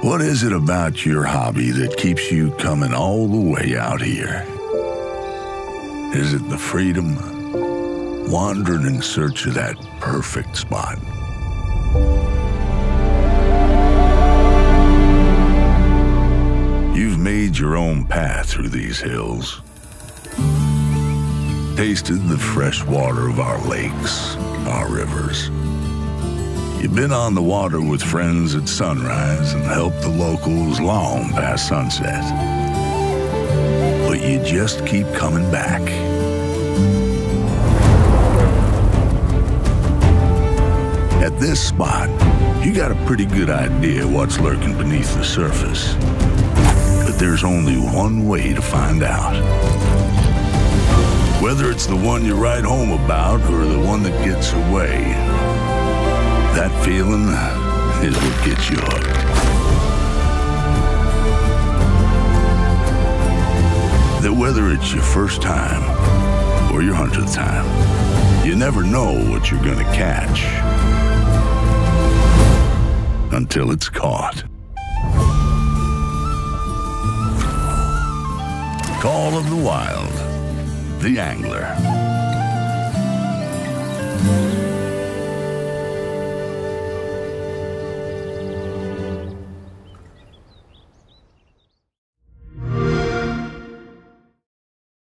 What is it about your hobby that keeps you coming all the way out here? Is it the freedom? Wandering in search of that perfect spot? You've made your own path through these hills. Tasted the fresh water of our lakes, our rivers. You've been on the water with friends at sunrise and helped the locals long past sunset. But you just keep coming back. At this spot, you got a pretty good idea what's lurking beneath the surface. But there's only one way to find out. Whether it's the one you write home about or the one that gets away, that feeling is what gets you hooked. That whether it's your first time or your hundredth time, you never know what you're gonna catch until it's caught. Call of the Wild, the Angler.